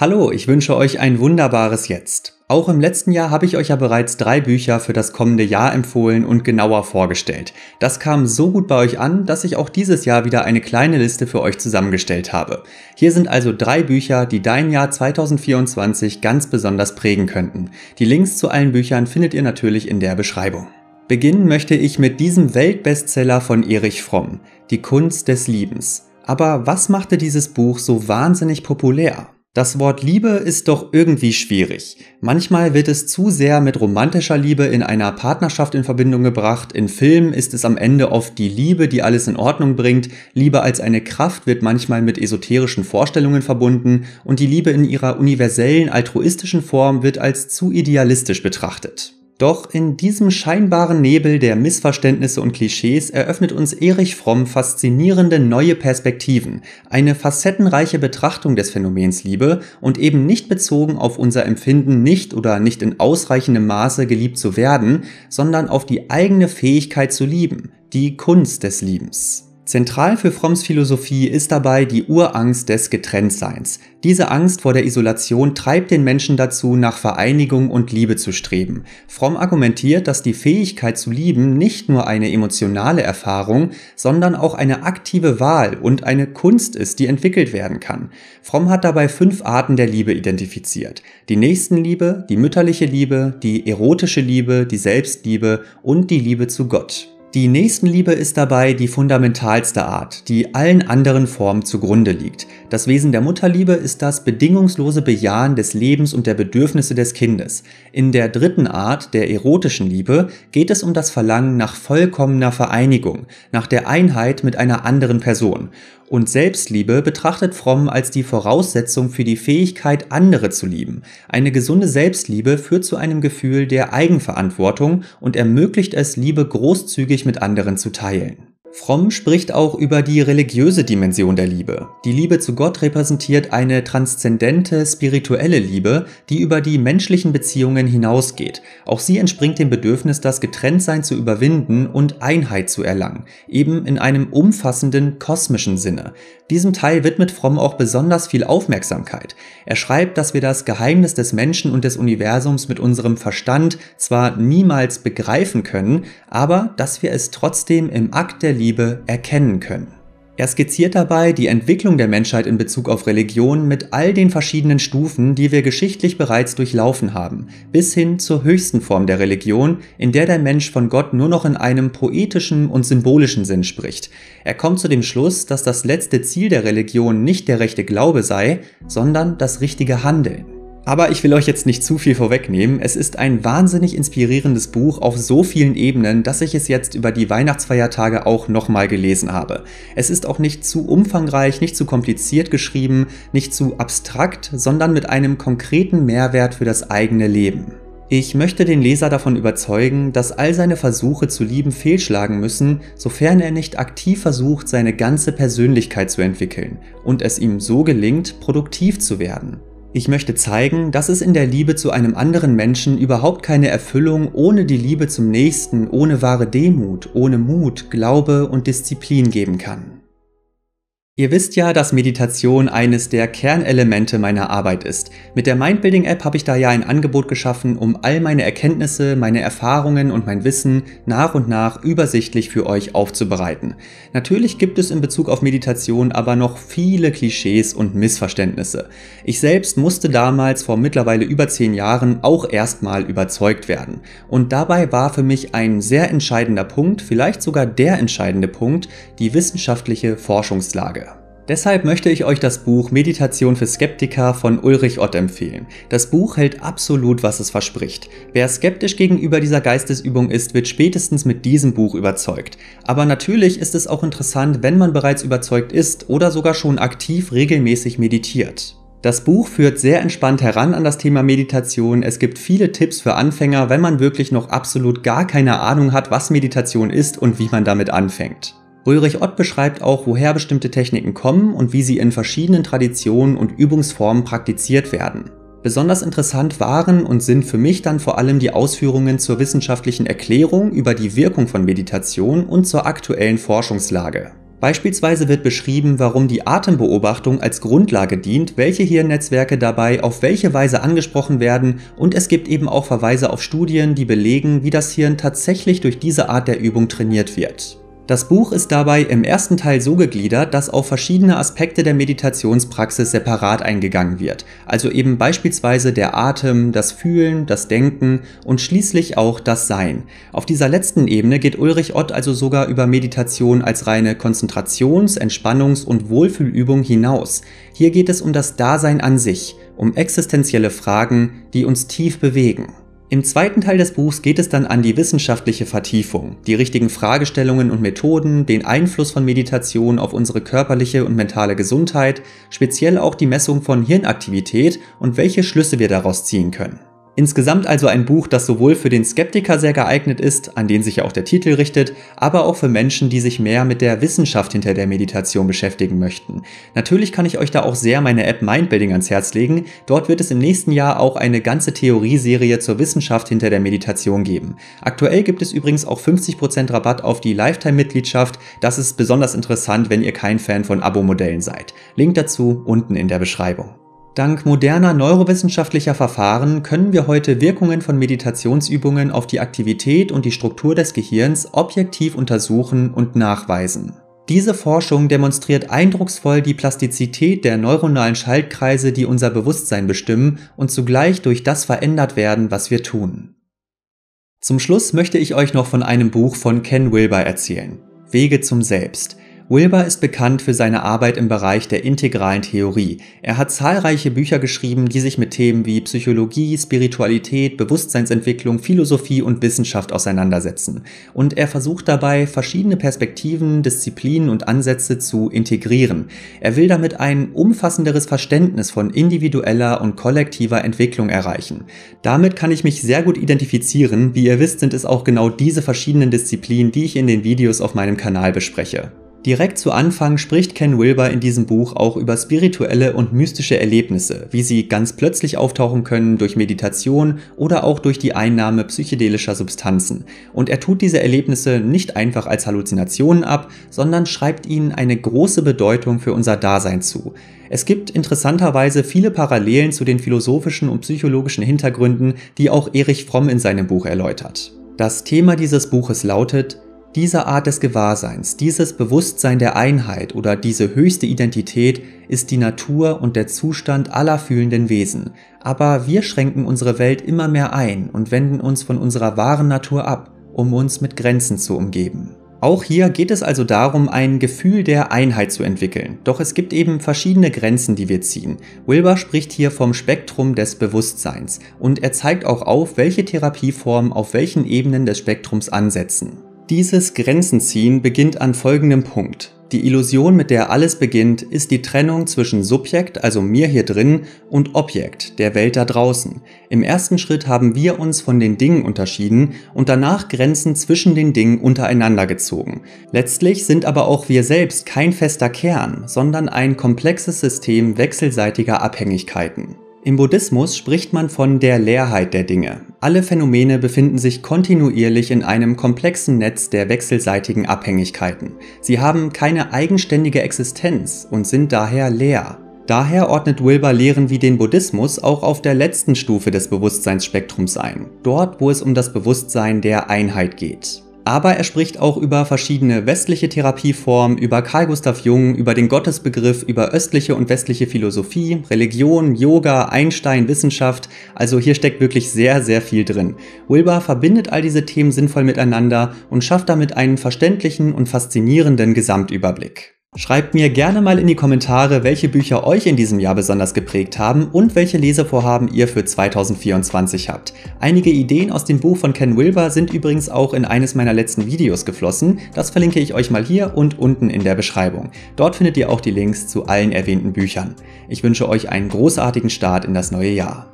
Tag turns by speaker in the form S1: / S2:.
S1: Hallo, ich wünsche euch ein wunderbares Jetzt. Auch im letzten Jahr habe ich euch ja bereits drei Bücher für das kommende Jahr empfohlen und genauer vorgestellt. Das kam so gut bei euch an, dass ich auch dieses Jahr wieder eine kleine Liste für euch zusammengestellt habe. Hier sind also drei Bücher, die dein Jahr 2024 ganz besonders prägen könnten. Die Links zu allen Büchern findet ihr natürlich in der Beschreibung. Beginnen möchte ich mit diesem Weltbestseller von Erich Fromm, Die Kunst des Liebens. Aber was machte dieses Buch so wahnsinnig populär? Das Wort Liebe ist doch irgendwie schwierig. Manchmal wird es zu sehr mit romantischer Liebe in einer Partnerschaft in Verbindung gebracht. In Filmen ist es am Ende oft die Liebe, die alles in Ordnung bringt. Liebe als eine Kraft wird manchmal mit esoterischen Vorstellungen verbunden und die Liebe in ihrer universellen altruistischen Form wird als zu idealistisch betrachtet. Doch in diesem scheinbaren Nebel der Missverständnisse und Klischees eröffnet uns Erich Fromm faszinierende neue Perspektiven, eine facettenreiche Betrachtung des Phänomens Liebe und eben nicht bezogen auf unser Empfinden, nicht oder nicht in ausreichendem Maße geliebt zu werden, sondern auf die eigene Fähigkeit zu lieben, die Kunst des Liebens. Zentral für Fromms Philosophie ist dabei die Urangst des Getrenntseins. Diese Angst vor der Isolation treibt den Menschen dazu, nach Vereinigung und Liebe zu streben. Fromm argumentiert, dass die Fähigkeit zu lieben nicht nur eine emotionale Erfahrung, sondern auch eine aktive Wahl und eine Kunst ist, die entwickelt werden kann. Fromm hat dabei fünf Arten der Liebe identifiziert. Die Nächstenliebe, die mütterliche Liebe, die erotische Liebe, die Selbstliebe und die Liebe zu Gott. Die Nächstenliebe ist dabei die fundamentalste Art, die allen anderen Formen zugrunde liegt. Das Wesen der Mutterliebe ist das bedingungslose Bejahen des Lebens und der Bedürfnisse des Kindes. In der dritten Art, der erotischen Liebe, geht es um das Verlangen nach vollkommener Vereinigung, nach der Einheit mit einer anderen Person. Und Selbstliebe betrachtet Fromm als die Voraussetzung für die Fähigkeit, andere zu lieben. Eine gesunde Selbstliebe führt zu einem Gefühl der Eigenverantwortung und ermöglicht es, Liebe großzügig mit anderen zu teilen. Fromm spricht auch über die religiöse Dimension der Liebe. Die Liebe zu Gott repräsentiert eine transzendente, spirituelle Liebe, die über die menschlichen Beziehungen hinausgeht. Auch sie entspringt dem Bedürfnis, das Getrenntsein zu überwinden und Einheit zu erlangen, eben in einem umfassenden kosmischen Sinne. Diesem Teil widmet Fromm auch besonders viel Aufmerksamkeit. Er schreibt, dass wir das Geheimnis des Menschen und des Universums mit unserem Verstand zwar niemals begreifen können, aber dass wir es trotzdem im Akt der Liebe erkennen können. Er skizziert dabei die Entwicklung der Menschheit in Bezug auf Religion mit all den verschiedenen Stufen, die wir geschichtlich bereits durchlaufen haben, bis hin zur höchsten Form der Religion, in der der Mensch von Gott nur noch in einem poetischen und symbolischen Sinn spricht. Er kommt zu dem Schluss, dass das letzte Ziel der Religion nicht der rechte Glaube sei, sondern das richtige Handeln. Aber ich will euch jetzt nicht zu viel vorwegnehmen. Es ist ein wahnsinnig inspirierendes Buch auf so vielen Ebenen, dass ich es jetzt über die Weihnachtsfeiertage auch nochmal gelesen habe. Es ist auch nicht zu umfangreich, nicht zu kompliziert geschrieben, nicht zu abstrakt, sondern mit einem konkreten Mehrwert für das eigene Leben. Ich möchte den Leser davon überzeugen, dass all seine Versuche zu lieben fehlschlagen müssen, sofern er nicht aktiv versucht, seine ganze Persönlichkeit zu entwickeln und es ihm so gelingt, produktiv zu werden. Ich möchte zeigen, dass es in der Liebe zu einem anderen Menschen überhaupt keine Erfüllung ohne die Liebe zum Nächsten, ohne wahre Demut, ohne Mut, Glaube und Disziplin geben kann. Ihr wisst ja, dass Meditation eines der Kernelemente meiner Arbeit ist. Mit der Mindbuilding App habe ich da ja ein Angebot geschaffen, um all meine Erkenntnisse, meine Erfahrungen und mein Wissen nach und nach übersichtlich für euch aufzubereiten. Natürlich gibt es in Bezug auf Meditation aber noch viele Klischees und Missverständnisse. Ich selbst musste damals vor mittlerweile über zehn Jahren auch erstmal überzeugt werden. Und dabei war für mich ein sehr entscheidender Punkt, vielleicht sogar der entscheidende Punkt, die wissenschaftliche Forschungslage. Deshalb möchte ich euch das Buch Meditation für Skeptiker von Ulrich Ott empfehlen. Das Buch hält absolut, was es verspricht. Wer skeptisch gegenüber dieser Geistesübung ist, wird spätestens mit diesem Buch überzeugt. Aber natürlich ist es auch interessant, wenn man bereits überzeugt ist oder sogar schon aktiv regelmäßig meditiert. Das Buch führt sehr entspannt heran an das Thema Meditation. Es gibt viele Tipps für Anfänger, wenn man wirklich noch absolut gar keine Ahnung hat, was Meditation ist und wie man damit anfängt. Ulrich Ott beschreibt auch, woher bestimmte Techniken kommen und wie sie in verschiedenen Traditionen und Übungsformen praktiziert werden. Besonders interessant waren und sind für mich dann vor allem die Ausführungen zur wissenschaftlichen Erklärung über die Wirkung von Meditation und zur aktuellen Forschungslage. Beispielsweise wird beschrieben, warum die Atembeobachtung als Grundlage dient, welche Hirnnetzwerke dabei auf welche Weise angesprochen werden und es gibt eben auch Verweise auf Studien, die belegen, wie das Hirn tatsächlich durch diese Art der Übung trainiert wird. Das Buch ist dabei im ersten Teil so gegliedert, dass auf verschiedene Aspekte der Meditationspraxis separat eingegangen wird, also eben beispielsweise der Atem, das Fühlen, das Denken und schließlich auch das Sein. Auf dieser letzten Ebene geht Ulrich Ott also sogar über Meditation als reine Konzentrations-, Entspannungs- und Wohlfühlübung hinaus. Hier geht es um das Dasein an sich, um existenzielle Fragen, die uns tief bewegen. Im zweiten Teil des Buchs geht es dann an die wissenschaftliche Vertiefung, die richtigen Fragestellungen und Methoden, den Einfluss von Meditation auf unsere körperliche und mentale Gesundheit, speziell auch die Messung von Hirnaktivität und welche Schlüsse wir daraus ziehen können. Insgesamt also ein Buch, das sowohl für den Skeptiker sehr geeignet ist, an den sich ja auch der Titel richtet, aber auch für Menschen, die sich mehr mit der Wissenschaft hinter der Meditation beschäftigen möchten. Natürlich kann ich euch da auch sehr meine App Mindbuilding ans Herz legen. Dort wird es im nächsten Jahr auch eine ganze Theorieserie zur Wissenschaft hinter der Meditation geben. Aktuell gibt es übrigens auch 50% Rabatt auf die Lifetime-Mitgliedschaft. Das ist besonders interessant, wenn ihr kein Fan von Abo-Modellen seid. Link dazu unten in der Beschreibung. Dank moderner neurowissenschaftlicher Verfahren können wir heute Wirkungen von Meditationsübungen auf die Aktivität und die Struktur des Gehirns objektiv untersuchen und nachweisen. Diese Forschung demonstriert eindrucksvoll die Plastizität der neuronalen Schaltkreise, die unser Bewusstsein bestimmen und zugleich durch das verändert werden, was wir tun. Zum Schluss möchte ich euch noch von einem Buch von Ken Wilber erzählen. Wege zum Selbst. Wilber ist bekannt für seine Arbeit im Bereich der integralen Theorie. Er hat zahlreiche Bücher geschrieben, die sich mit Themen wie Psychologie, Spiritualität, Bewusstseinsentwicklung, Philosophie und Wissenschaft auseinandersetzen. Und er versucht dabei, verschiedene Perspektiven, Disziplinen und Ansätze zu integrieren. Er will damit ein umfassenderes Verständnis von individueller und kollektiver Entwicklung erreichen. Damit kann ich mich sehr gut identifizieren. Wie ihr wisst, sind es auch genau diese verschiedenen Disziplinen, die ich in den Videos auf meinem Kanal bespreche. Direkt zu Anfang spricht Ken Wilber in diesem Buch auch über spirituelle und mystische Erlebnisse, wie sie ganz plötzlich auftauchen können durch Meditation oder auch durch die Einnahme psychedelischer Substanzen. Und er tut diese Erlebnisse nicht einfach als Halluzinationen ab, sondern schreibt ihnen eine große Bedeutung für unser Dasein zu. Es gibt interessanterweise viele Parallelen zu den philosophischen und psychologischen Hintergründen, die auch Erich Fromm in seinem Buch erläutert. Das Thema dieses Buches lautet diese Art des Gewahrseins, dieses Bewusstsein der Einheit oder diese höchste Identität ist die Natur und der Zustand aller fühlenden Wesen. Aber wir schränken unsere Welt immer mehr ein und wenden uns von unserer wahren Natur ab, um uns mit Grenzen zu umgeben. Auch hier geht es also darum, ein Gefühl der Einheit zu entwickeln. Doch es gibt eben verschiedene Grenzen, die wir ziehen. Wilber spricht hier vom Spektrum des Bewusstseins und er zeigt auch auf, welche Therapieformen auf welchen Ebenen des Spektrums ansetzen. Dieses Grenzenziehen beginnt an folgendem Punkt. Die Illusion, mit der alles beginnt, ist die Trennung zwischen Subjekt, also mir hier drin, und Objekt, der Welt da draußen. Im ersten Schritt haben wir uns von den Dingen unterschieden und danach Grenzen zwischen den Dingen untereinander gezogen. Letztlich sind aber auch wir selbst kein fester Kern, sondern ein komplexes System wechselseitiger Abhängigkeiten. Im Buddhismus spricht man von der Leerheit der Dinge. Alle Phänomene befinden sich kontinuierlich in einem komplexen Netz der wechselseitigen Abhängigkeiten. Sie haben keine eigenständige Existenz und sind daher leer. Daher ordnet Wilber Lehren wie den Buddhismus auch auf der letzten Stufe des Bewusstseinsspektrums ein, dort wo es um das Bewusstsein der Einheit geht. Aber er spricht auch über verschiedene westliche Therapieformen, über Carl Gustav Jung, über den Gottesbegriff, über östliche und westliche Philosophie, Religion, Yoga, Einstein, Wissenschaft. Also hier steckt wirklich sehr, sehr viel drin. Wilber verbindet all diese Themen sinnvoll miteinander und schafft damit einen verständlichen und faszinierenden Gesamtüberblick. Schreibt mir gerne mal in die Kommentare, welche Bücher euch in diesem Jahr besonders geprägt haben und welche Lesevorhaben ihr für 2024 habt. Einige Ideen aus dem Buch von Ken Wilber sind übrigens auch in eines meiner letzten Videos geflossen. Das verlinke ich euch mal hier und unten in der Beschreibung. Dort findet ihr auch die Links zu allen erwähnten Büchern. Ich wünsche euch einen großartigen Start in das neue Jahr.